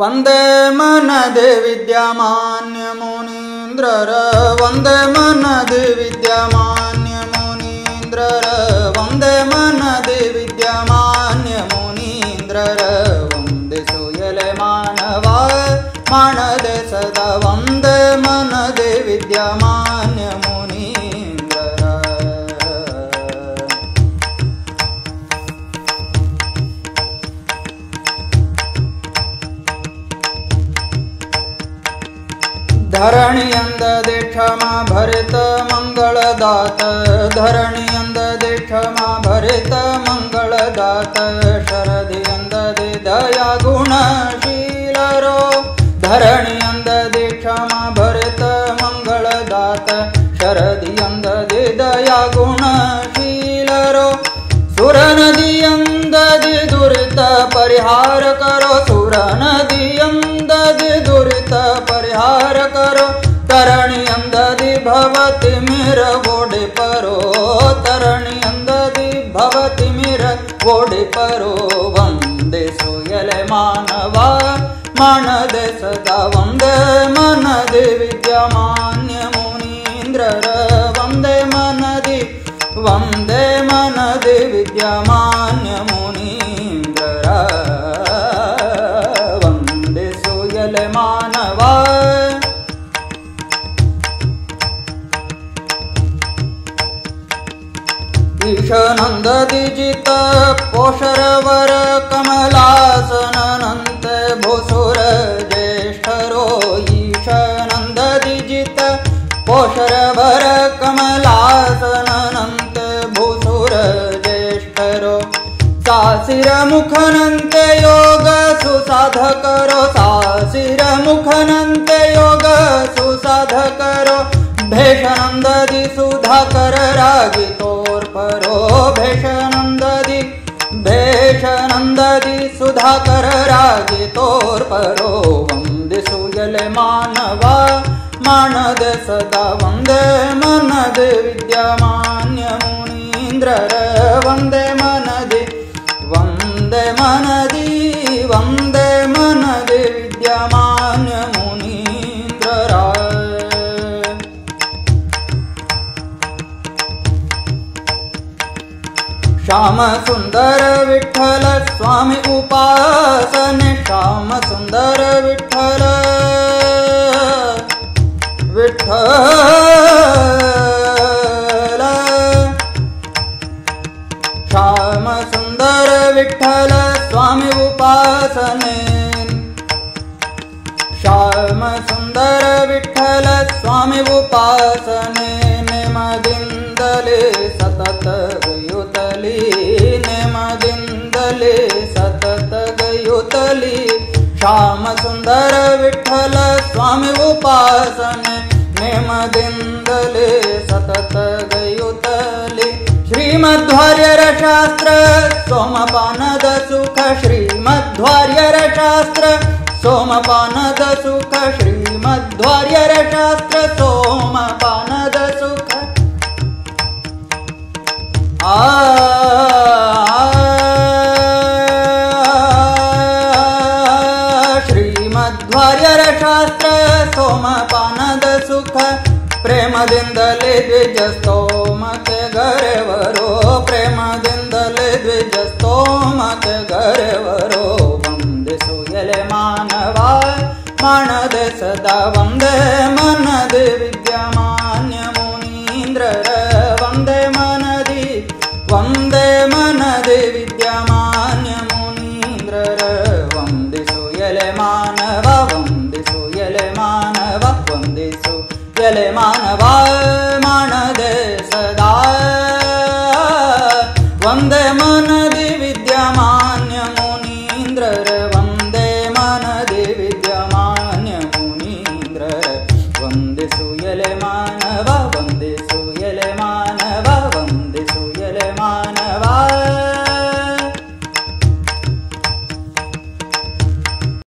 वन्दे मनदे विद्यमान्यमुनीन्द्रर वन्दे मनदे विद्यमान्यमुनीन्द्रर वन्दे मनदे विद्यमान्यमुनीन्द्रर वन्दे सूयले मानवा मानदे धरणियन्ददे क्षमा भरित मङ्गलदात धरणियन्ददे क्षमा भरित मङ्गलदात शरदियन्ददे दया गुणशीलरो धरणियन्ददे क्षमा भरित मङ्गलदात शरदियन्ददे दया गुणशीलरो सुरनदियन्ददि दुरित परिहार करो सुरनदियन्ददि भवति मिर वोडि परो तरणियन्ददि भवति मिर वोडि परो वन्दे सुयले मानवा मानदे सदा वन्दे मनदि विद्यमान्यमुनीन्द्रर ईशनन्ददिजित पोषरवर कमलासनन्त भूसुर ज्येष्ठरो ईशनन्ददिजित पोषरवर कमलासनन्त भूसुर ज्येष्ठरो सासिरमुखनन्त योग सुसाधकरो सासिरमुखनन्त योग सुसाधकरो भेषनन्ददि सुधाकर रागि तोर्परो भेषनन्ददि भेषनन्ददि तोर्परो वन्दे सुयले मानवा मानद सदा वन्दे मनद विद्यमान्यमुनीन्द्रर वन्दे मनदि वन्दे मनदि श्याम सुन्दर विठ्ठल स्वामी उपासने श्याम सुन्दर श्याम सुन्दर विठ्ठल स्वामी उपासने श्याम सुन्दर विठ्ठल स्वामी उपासने नेमदिन्दले सतत गयुतली सतत गयुतली श्याम सुन्दर विठ्ठल स्वामी उपासने नेमदिन्दले सतत गयुतली श्रीमध्वार्यर शास्त्र सोमपानद सुख श्रीमध्वार्यर शास्त्र सोमपानद सुख श्रीमध्वार्यर शास्त्र द्विजस्तो मत गर्वरो गर्वो द्विजस्तो मत गर्वरो वन्दे सुयले मानवा मनद सदा वन्दे मनद विद्यमानमुनीन्द्र वन्दे मनदि वन्द मानवा माण